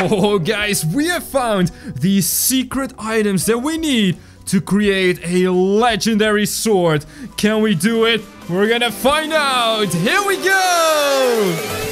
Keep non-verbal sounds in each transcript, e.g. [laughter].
Oh, guys, we have found the secret items that we need to create a legendary sword. Can we do it? We're gonna find out. Here we go!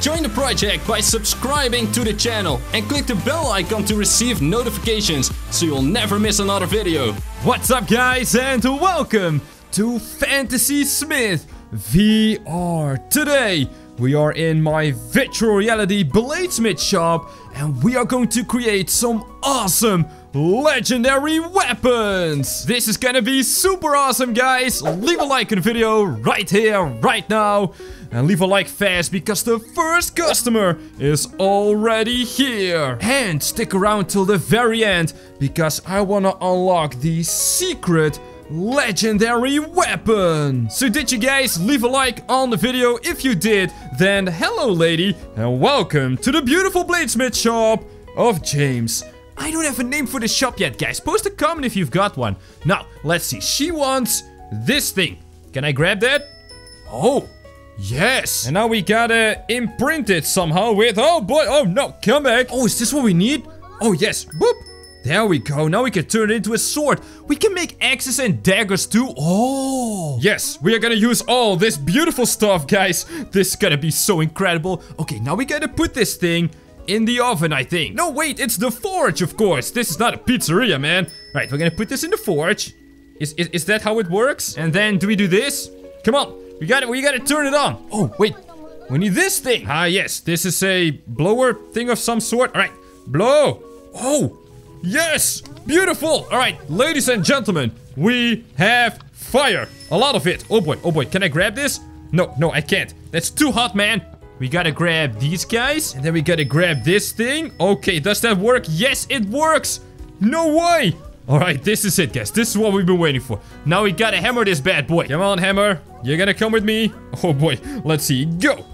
Join the project by subscribing to the channel and click the bell icon to receive notifications so you'll never miss another video. What's up guys and welcome to Fantasy Smith VR. Today we are in my virtual reality bladesmith shop and we are going to create some awesome legendary weapons. This is gonna be super awesome guys. Leave a like on the video right here, right now. And leave a like fast because the first customer is already here. And stick around till the very end because I want to unlock the secret legendary weapon. So did you guys leave a like on the video? If you did, then hello lady and welcome to the beautiful bladesmith shop of James. I don't have a name for the shop yet, guys. Post a comment if you've got one. Now, let's see. She wants this thing. Can I grab that? Oh, Yes! And now we gotta imprint it somehow with... Oh boy, oh no, come back! Oh, is this what we need? Oh yes, boop! There we go, now we can turn it into a sword. We can make axes and daggers too. Oh! Yes, we are gonna use all this beautiful stuff, guys. This is gonna be so incredible. Okay, now we gotta put this thing in the oven, I think. No, wait, it's the forge, of course. This is not a pizzeria, man. Right, we're gonna put this in the forge. Is, is, is that how it works? And then do we do this? Come on, we gotta, We got to turn it on. Oh, wait. We need this thing. Ah, yes. This is a blower thing of some sort. All right. Blow. Oh, yes. Beautiful. All right, ladies and gentlemen, we have fire. A lot of it. Oh boy. Oh boy. Can I grab this? No, no, I can't. That's too hot, man. We gotta grab these guys. And then we gotta grab this thing. Okay, does that work? Yes, it works. No way. Alright, this is it, guys. This is what we've been waiting for. Now we gotta hammer this bad boy. Come on, hammer. You're gonna come with me. Oh, boy. Let's see. Go.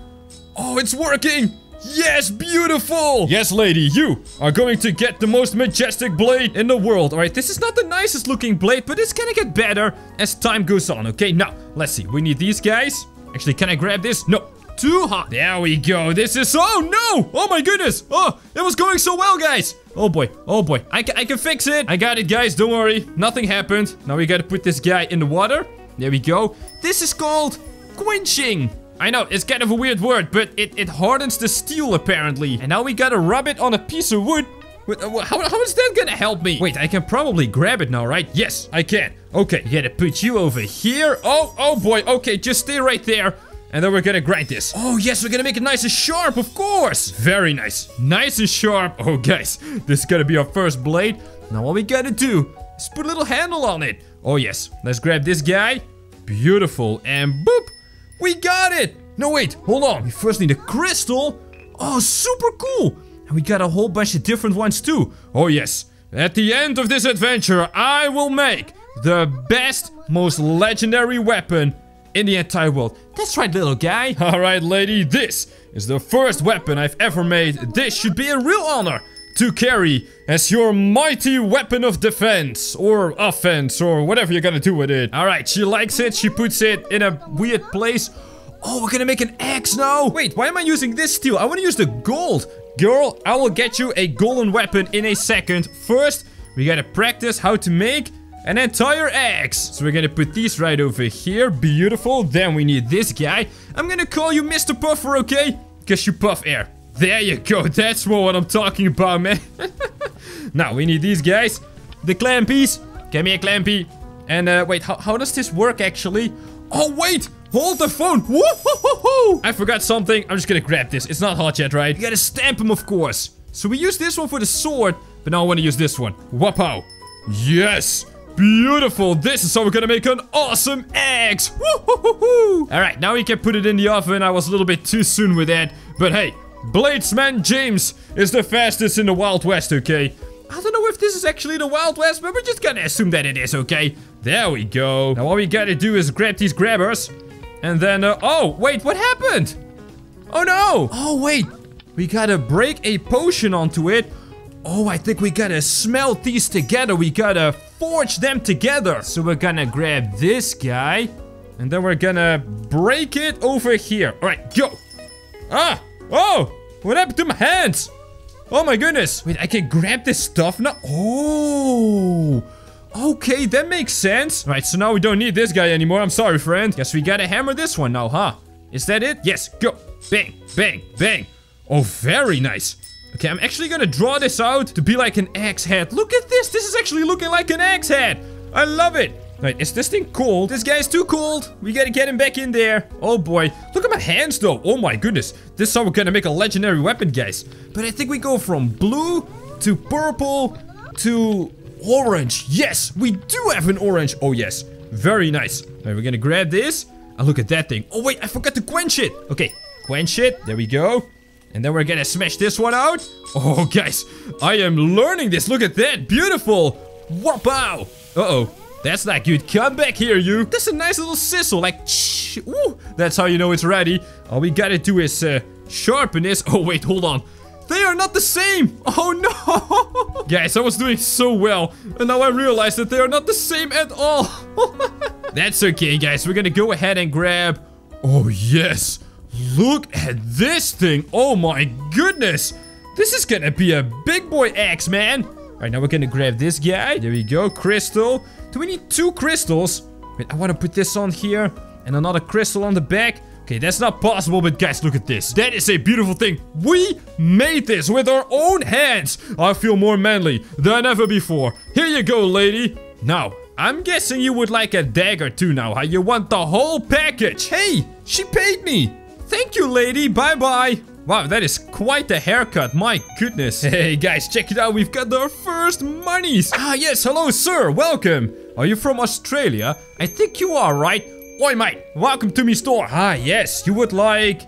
Oh, it's working. Yes, beautiful! Yes, lady, you are going to get the most majestic blade in the world. Alright, this is not the nicest looking blade, but it's gonna get better as time goes on, okay? Now, let's see. We need these guys. Actually, can I grab this? No, too hot. There we go. This is... Oh, no! Oh, my goodness! Oh, it was going so well, guys! Oh boy, oh boy. I, I can fix it. I got it, guys. Don't worry. Nothing happened. Now we gotta put this guy in the water. There we go. This is called quenching. I know, it's kind of a weird word, but it, it hardens the steel, apparently. And now we gotta rub it on a piece of wood. Uh, how, how is that gonna help me? Wait, I can probably grab it now, right? Yes, I can. Okay, gotta put you over here. Oh, oh boy. Okay, just stay right there. And then we're gonna grind this. Oh, yes, we're gonna make it nice and sharp, of course. Very nice. Nice and sharp. Oh, guys, this is gonna be our first blade. Now what we gotta do is put a little handle on it. Oh, yes. Let's grab this guy. Beautiful. And boop. We got it. No, wait. Hold on. We first need a crystal. Oh, super cool. And we got a whole bunch of different ones too. Oh, yes. At the end of this adventure, I will make the best, most legendary weapon in the entire world. That's right, little guy. [laughs] Alright, lady, this is the first weapon I've ever made. This should be a real honor to carry as your mighty weapon of defense or offense or whatever you're gonna do with it. Alright, she likes it. She puts it in a weird place. Oh, we're gonna make an axe now. Wait, why am I using this steel? I wanna use the gold. Girl, I will get you a golden weapon in a second. First, we gotta practice how to make an entire axe. So we're gonna put these right over here. Beautiful. Then we need this guy. I'm gonna call you Mr. Puffer, okay? Because you puff air. There you go. That's what I'm talking about, man. [laughs] now, we need these guys. The clampies. Give me a clampy. And, uh, wait, how, how does this work, actually? Oh, wait! Hold the phone! I forgot something. I'm just gonna grab this. It's not hot yet, right? You gotta stamp him, of course. So we use this one for the sword, but now I want to use this one. Wapow. Yes! Beautiful. This is how we're gonna make an awesome axe. Alright, now we can put it in the oven. I was a little bit too soon with that. But hey, Bladesman James is the fastest in the Wild West, okay? I don't know if this is actually the Wild West, but we're just gonna assume that it is, okay? There we go. Now all we gotta do is grab these grabbers. And then, uh, oh, wait, what happened? Oh no! Oh wait, we gotta break a potion onto it. Oh, I think we gotta smelt these together. We gotta forge them together. So we're gonna grab this guy. And then we're gonna break it over here. All right, go. Ah! Oh! What happened to my hands? Oh my goodness. Wait, I can grab this stuff now? Oh! Okay, that makes sense. All right, so now we don't need this guy anymore. I'm sorry, friend. Guess we gotta hammer this one now, huh? Is that it? Yes, go. Bang, bang, bang. Oh, very nice. Okay, I'm actually gonna draw this out to be like an axe head. Look at this. This is actually looking like an axe head. I love it. Wait, is this thing cold? This guy's too cold. We gotta get him back in there. Oh boy. Look at my hands though. Oh my goodness. This is how we're gonna make a legendary weapon, guys. But I think we go from blue to purple to orange. Yes, we do have an orange. Oh yes. Very nice. Alright, we're gonna grab this. And look at that thing. Oh wait, I forgot to quench it. Okay, quench it. There we go. And then we're gonna smash this one out. Oh, [laughs] guys, I am learning this. Look at that. Beautiful. Wow. Uh-oh. That's not good. Come back here, you. That's a nice little sizzle. Like, shh. Ooh. That's how you know it's ready. All we gotta do is uh, sharpen this. Oh, wait, hold on. They are not the same. Oh, [laughs] no. Guys, I was doing so well. And now I realize that they are not the same at all. [laughs] That's okay, guys. We're gonna go ahead and grab... Oh, yes. Look at this thing. Oh, my goodness. This is gonna be a big boy axe, man. All right, now we're gonna grab this guy. There we go. Crystal. Do we need two crystals? Wait, I want to put this on here. And another crystal on the back. Okay, that's not possible, but guys, look at this. That is a beautiful thing. We made this with our own hands. I feel more manly than ever before. Here you go, lady. Now, I'm guessing you would like a dagger too now, huh? You want the whole package. Hey, she paid me. Thank you, lady. Bye-bye. Wow, that is quite a haircut. My goodness. [laughs] Hey, guys, check it out. We've got our first monies. Ah, yes. Hello, sir. Welcome. Are you from Australia? I think you are, right? Oi, mate. Welcome to me store. Ah, yes. You would like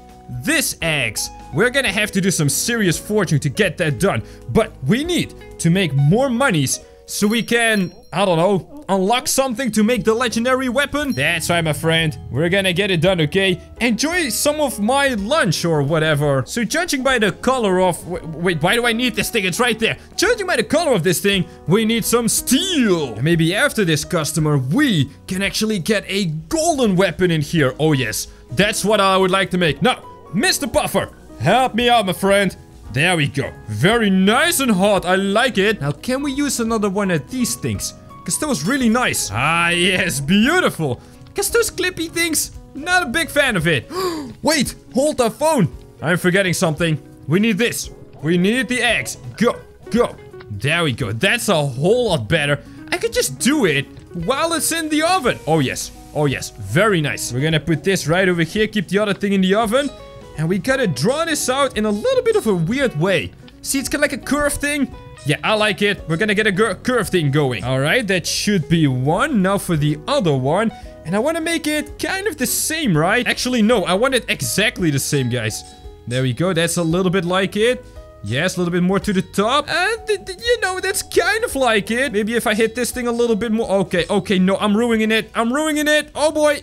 this axe. We're gonna have to do some serious fortune to get that done. But we need to make more monies so we can, I don't know, unlock something to make the legendary weapon? That's right, my friend. We're gonna get it done, okay? Enjoy some of my lunch or whatever. So judging by the color of... Wait, why do I need this thing? It's right there. Judging by the color of this thing, we need some steel. And maybe after this customer, we can actually get a golden weapon in here. Oh, yes. That's what I would like to make. Now, Mr. Puffer, help me out, my friend. There we go. Very nice and hot. I like it. Now, can we use another one of these things? That was really nice. Ah, yes. Beautiful. Because those clippy things, not a big fan of it. [gasps] Wait, hold the phone. I'm forgetting something. We need this. We need the eggs. Go, go. There we go. That's a whole lot better. I could just do it while it's in the oven. Oh, yes. Oh, yes. Very nice. We're gonna put this right over here. Keep the other thing in the oven. And we gotta draw this out in a little bit of a weird way. See, it's kind of like a curve thing. Yeah, I like it. We're gonna get a curve thing going. All right, that should be one. Now for the other one. And I want to make it kind of the same, right? Actually, no. I want it exactly the same, guys. There we go. That's a little bit like it. Yes, a little bit more to the top. Uh, and, you know, that's kind of like it. Maybe if I hit this thing a little bit more. Okay, okay, no, I'm ruining it. I'm ruining it. Oh, boy.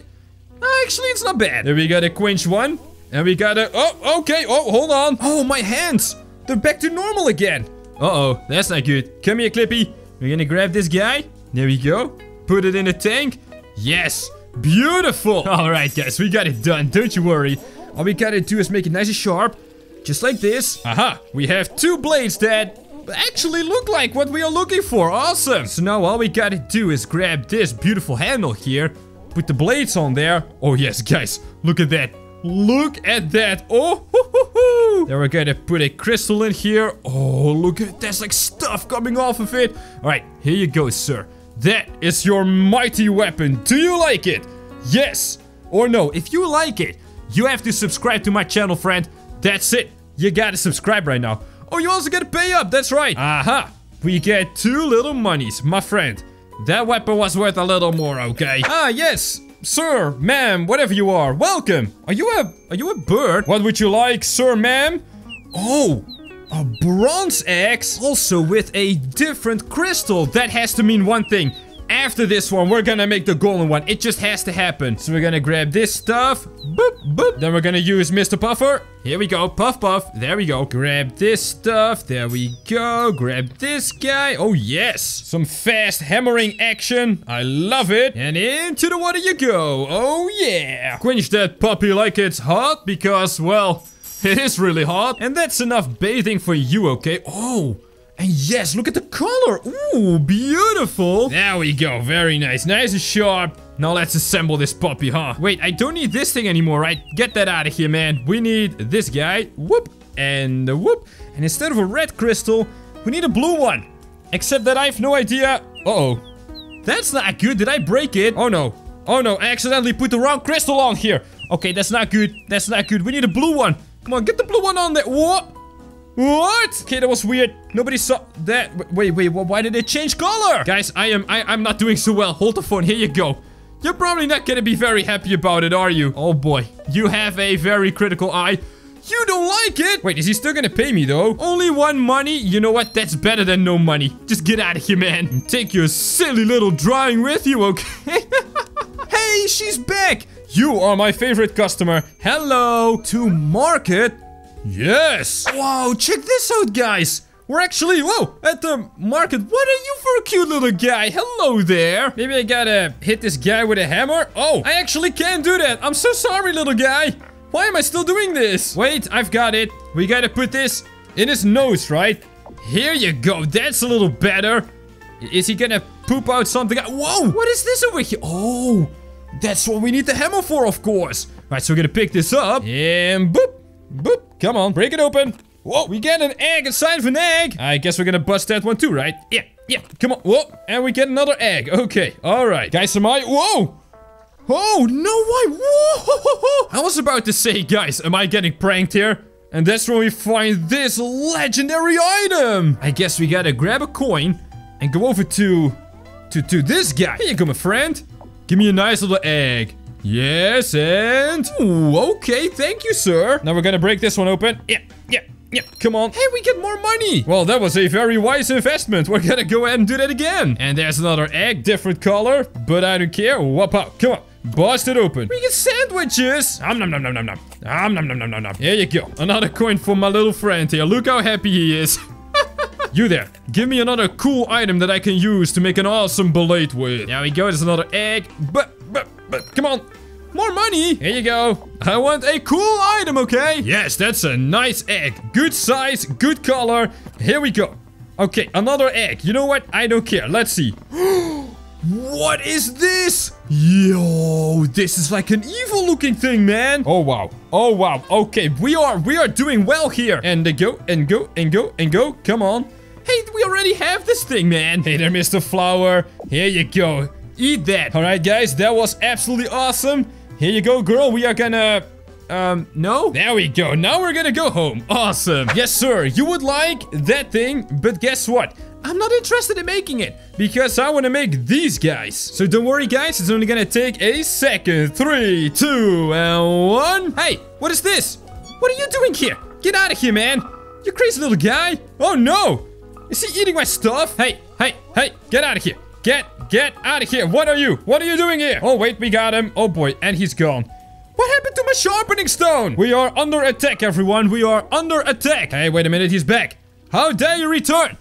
Actually, it's not bad. There we got a quench one. And we gotta... Oh, okay. Oh, hold on. Oh, my hands. They're back to normal again. Uh-oh. That's not good. Come here, Clippy. We're gonna grab this guy. There we go. Put it in the tank. Yes. Beautiful. [laughs] All right, guys. We got it done. Don't you worry. All we gotta do is make it nice and sharp. Just like this. Aha. We have two blades that actually look like what we are looking for. Awesome. So now all we gotta do is grab this beautiful handle here. Put the blades on there. Oh, yes, guys. Look at that. Look at that. Oh, hoo, hoo, hoo. Then we're gonna put a crystal in here. Oh, look at there's like stuff coming off of it. All right, here you go, sir. That is your mighty weapon. Do you like it? Yes or no? If you like it, you have to subscribe to my channel, friend. That's it. You gotta subscribe right now. Oh, you also gotta pay up. That's right. Aha. We get two little monies, my friend. That weapon was worth a little more, okay? Ah, yes. Sir, ma'am, whatever you are, welcome. Are you a are you a bird? What would you like, sir, ma'am? Oh, a bronze axe, also with a different crystal. That has to mean one thing. After this one, we're gonna make the golden one. It just has to happen. So we're gonna grab this stuff. Boop, boop. Then we're gonna use Mr. Puffer. Here we go. Puff, puff. There we go. Grab this stuff. There we go. Grab this guy. Oh, yes. Some fast hammering action. I love it. And into the water you go. Oh, yeah. Quench that puppy like it's hot because, well, [laughs] it is really hot. And that's enough bathing for you, okay? Oh. And yes, look at the color. Ooh, beautiful. There we go. Very nice. Nice and sharp. Now let's assemble this puppy, huh? Wait, I don't need this thing anymore, right? Get that out of here, man. We need this guy. Whoop. And whoop. And instead of a red crystal, we need a blue one. Except that I have no idea. Uh-oh. That's not good. Did I break it? Oh, no. Oh, no. I accidentally put the wrong crystal on here. Okay, that's not good. That's not good. We need a blue one. Come on, get the blue one on there. What? What? Okay, that was weird. Nobody saw that. Wait, wait, why did it change color? Guys, I am, I, I'm not doing so well. Hold the phone. Here you go. You're probably not gonna be very happy about it, are you? Oh boy, you have a very critical eye. You don't like it? Wait, is he still gonna pay me though? Only one money? You know what? That's better than no money. Just get out of here, man. Take your silly little drawing with you, okay? [laughs] hey, she's back. You are my favorite customer. Hello. To market? Yes. Wow, check this out, guys. We're actually, whoa, at the market. What are you for a cute little guy? Hello there. Maybe I gotta hit this guy with a hammer. Oh, I actually can't do that. I'm so sorry, little guy. Why am I still doing this? Wait, I've got it. We gotta put this in his nose, right? Here you go. That's a little better. Is he gonna poop out something? Whoa, what is this over here? Oh, that's what we need the hammer for, of course. All right, so we're gonna pick this up and boop, boop. Come on, break it open. Whoa, we get an egg inside of an egg. I guess we're gonna bust that one too, right? Yeah, yeah, come on. Whoa, and we get another egg. Okay, all right. Guys, am I? Whoa! Oh, no way! Whoa! I was about to say, guys, am I getting pranked here? And that's when we find this legendary item. I guess we gotta grab a coin and go over to... To, to this guy. Here you go, my friend. Give me a nice little egg. Yes, and... Ooh, okay, thank you, sir. Now we're gonna break this one open. Yeah, yeah, yeah, come on. Hey, we get more money. Well, that was a very wise investment. We're gonna go ahead and do that again. And there's another egg, different color, but I don't care. Whoop up, come on. Bust it open. We get sandwiches. Nom nom nom nom nom nom. Nom nom nom nom nom nom. Here you go. Another coin for my little friend here. Look how happy he is. [laughs] you there. Give me another cool item that I can use to make an awesome blade with. There we go. There's another egg. But, but, but, come on. Money. Here you go. I want a cool item, okay? Yes, that's a nice egg. Good size, good color. Here we go. Okay, another egg. You know what? I don't care. Let's see. [gasps] What is this? Yo, this is like an evil looking thing, man. Oh, wow. Oh, wow. Okay, we are, we are doing well here. And go, and go, and go, and go. Come on. Hey, we already have this thing, man. Hey there, Mr. Flower. Here you go. Eat that. All right, guys, that was absolutely awesome. Here you go, girl. We are gonna... Um, no? There we go. Now we're gonna go home. Awesome. Yes, sir. You would like that thing, but guess what? I'm not interested in making it because I want to make these guys. So don't worry, guys. It's only gonna take a second. Three, two, and one. Hey, what is this? What are you doing here? Get out of here, man. You crazy little guy. Oh, no. Is he eating my stuff? Hey, hey, hey, get out of here. Get, get out of here. What are you? What are you doing here? Oh, wait, we got him. Oh, boy, and he's gone. What happened to my sharpening stone? We are under attack, everyone. We are under attack. Hey, wait a minute. He's back. How dare you return?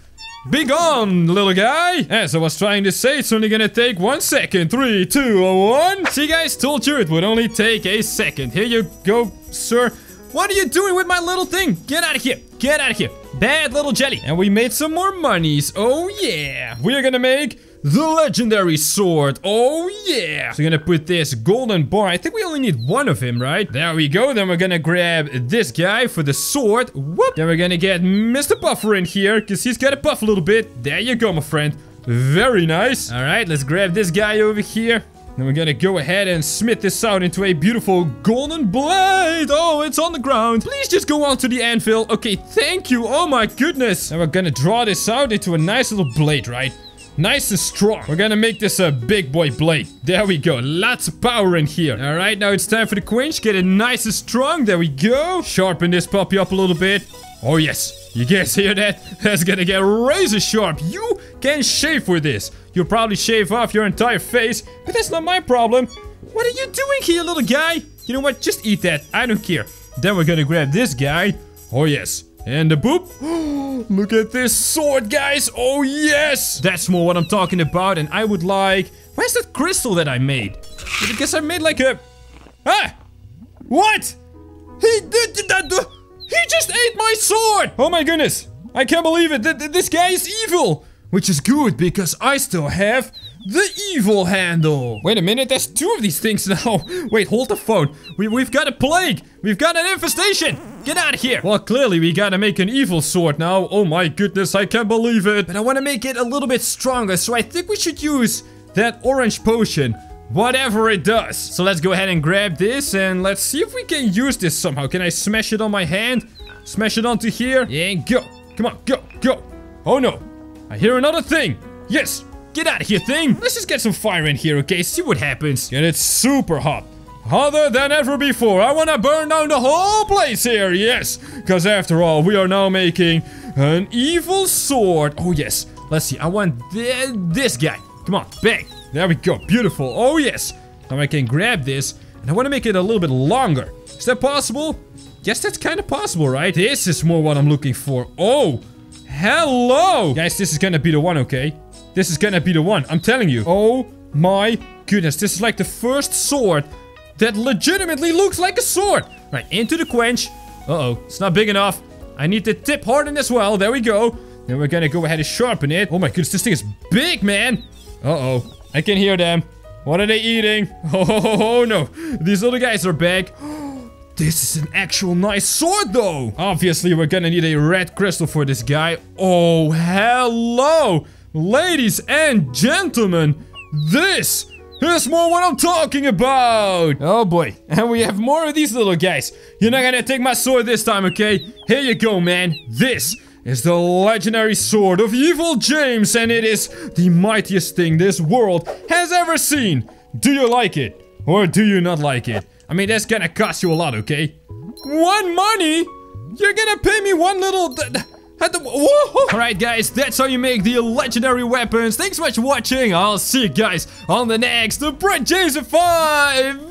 Be gone, little guy! As I was trying to say, it's only gonna take one second. Three, two, oh, one. See, guys, told you it would only take a second. Here you go, sir. What are you doing with my little thing? Get out of here. Get out of here. Bad little jelly. And we made some more monies. Oh, yeah. We're gonna make the legendary sword. Oh, yeah. So we're gonna put this golden bar. I think we only need one of him, right? There we go. Then we're gonna grab this guy for the sword. Whoop. Then we're gonna get Mr. Buffer in here because he's got to buff a little bit. There you go, my friend. Very nice. All right, let's grab this guy over here. Then we're gonna go ahead and smith this out into a beautiful golden blade. Oh, it's on the ground. Please just go on to the anvil. Okay, thank you. Oh my goodness. And we're gonna draw this out into a nice little blade, right? Nice and strong. We're gonna make this a big boy blade. There we go. Lots of power in here. All right, now it's time for the quench. Get it nice and strong. There we go. Sharpen this puppy up a little bit. Oh, yes. You guys [laughs] hear that? That's gonna get razor sharp. You can shave with this. You'll probably shave off your entire face, but that's not my problem. What are you doing here, little guy? You know what? Just eat that. I don't care. Then we're gonna grab this guy. Oh, yes. And the boop. [gasps] Look at this sword, guys. Oh, yes. That's more what I'm talking about. And I would like... Where's that crystal that I made? I guess I made like a... Ah! What? He did that. He just ate my sword. Oh my goodness. I can't believe it. This guy is evil. Which is good because I still have the evil handle. Wait a minute, there's two of these things [laughs] now. Wait, hold the phone. We, we've got a plague. We've got an infestation. Get out of here. Well, clearly we gotta make an evil sword now. Oh my goodness, I can't believe it. But I want to make it a little bit stronger, so I think we should use that orange potion. Whatever it does. So let's go ahead and grab this and let's see if we can use this somehow. Can I smash it on my hand? Smash it onto here and go. Come on, go, go. Oh no, I hear another thing. Yes, get out of here, thing. Let's just get some fire in here, okay? See what happens. And it's super hot. Hotter than ever before. I want to burn down the whole place here, yes. Because after all, we are now making an evil sword. Oh, yes. Let's see. I want th this guy. Come on, bang. There we go. Beautiful. Oh, yes. Now I can grab this. And I want to make it a little bit longer. Is that possible? Yes, that's kind of possible, right? This is more what I'm looking for. Oh, Hello! Guys, this is gonna be the one, okay? This is gonna be the one. I'm telling you. Oh my goodness. This is like the first sword that legitimately looks like a sword. Right, into the quench. Uh-oh, it's not big enough. I need the tip harden as well. There we go. Then we're gonna go ahead and sharpen it. Oh my goodness, this thing is big, man. Uh-oh. I can hear them. What are they eating? [laughs] Oh, no. These little guys are back. [gasps] This is an actual nice sword though. Obviously, we're gonna need a red crystal for this guy. Oh, hello. Ladies and gentlemen, this is more what I'm talking about. Oh boy, [laughs] and we have more of these little guys. You're not gonna take my sword this time, okay? Here you go, man. This is the legendary sword of Evil James, and it is the mightiest thing this world has ever seen. Do you like it? Or do you not like it? I mean, that's gonna cost you a lot, okay? One money? You're gonna pay me one little... Alright guys, that's how you make the legendary weapons. Thanks so much for watching. I'll see you guys on the next ProjectJamesify video!